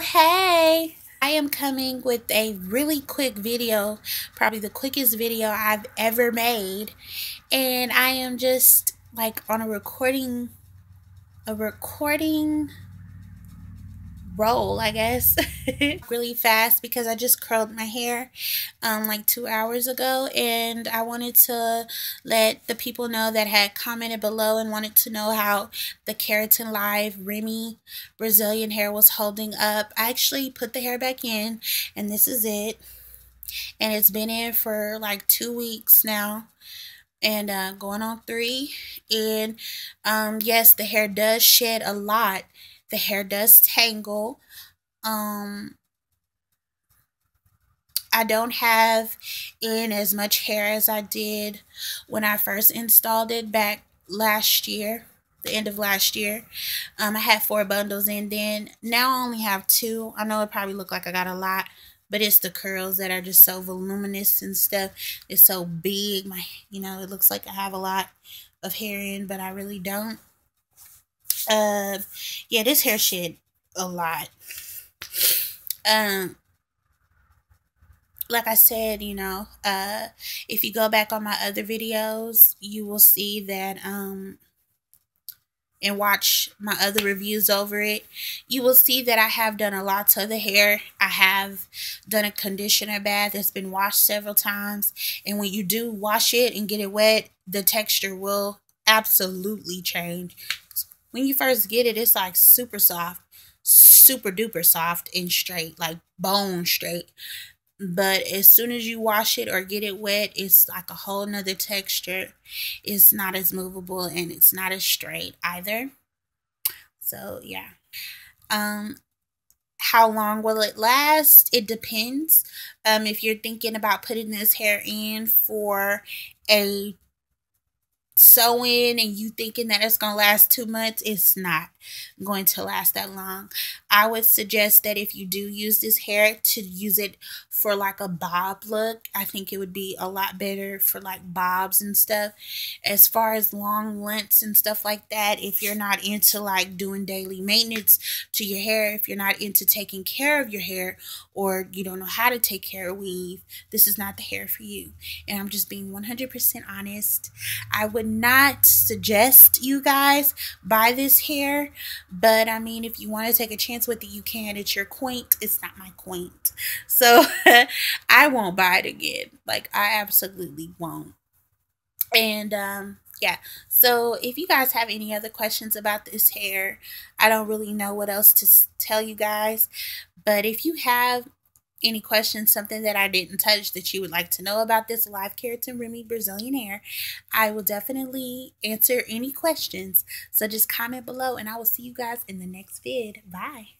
hey! I am coming with a really quick video, probably the quickest video I've ever made. And I am just like on a recording, a recording roll, I guess, really fast because I just curled my hair um, like two hours ago. And I wanted to let the people know that had commented below and wanted to know how the Keratin Live Remy Brazilian hair was holding up. I actually put the hair back in and this is it. And it's been in for like two weeks now and uh, going on three. And um, yes, the hair does shed a lot the hair does tangle. Um, I don't have in as much hair as I did when I first installed it back last year, the end of last year. Um, I had four bundles in then. Now I only have two. I know it probably look like I got a lot, but it's the curls that are just so voluminous and stuff. It's so big. My, you know, it looks like I have a lot of hair in, but I really don't. Uh, yeah, this hair shed a lot. Um, like I said, you know, uh, if you go back on my other videos, you will see that, um, and watch my other reviews over it, you will see that I have done a lot to the hair. I have done a conditioner bath that's been washed several times. And when you do wash it and get it wet, the texture will absolutely change when you first get it, it's like super soft, super duper soft and straight, like bone straight. But as soon as you wash it or get it wet, it's like a whole nother texture. It's not as movable and it's not as straight either. So yeah. Um how long will it last? It depends. Um, if you're thinking about putting this hair in for a sew in and you thinking that it's going to last two months, it's not going to last that long. I would suggest that if you do use this hair to use it for like a bob look, I think it would be a lot better for like bobs and stuff. As far as long lengths and stuff like that, if you're not into like doing daily maintenance to your hair, if you're not into taking care of your hair or you don't know how to take care of weave, this is not the hair for you. And I'm just being 100% honest. I would not suggest you guys buy this hair, but I mean, if you want to take a chance with it, you can. It's your quaint. It's not my quaint. So I won't buy it again. Like, I absolutely won't. And, um, yeah so if you guys have any other questions about this hair i don't really know what else to tell you guys but if you have any questions, something that I didn't touch that you would like to know about this live keratin Remy Brazilian hair, I will definitely answer any questions. So just comment below and I will see you guys in the next vid. Bye.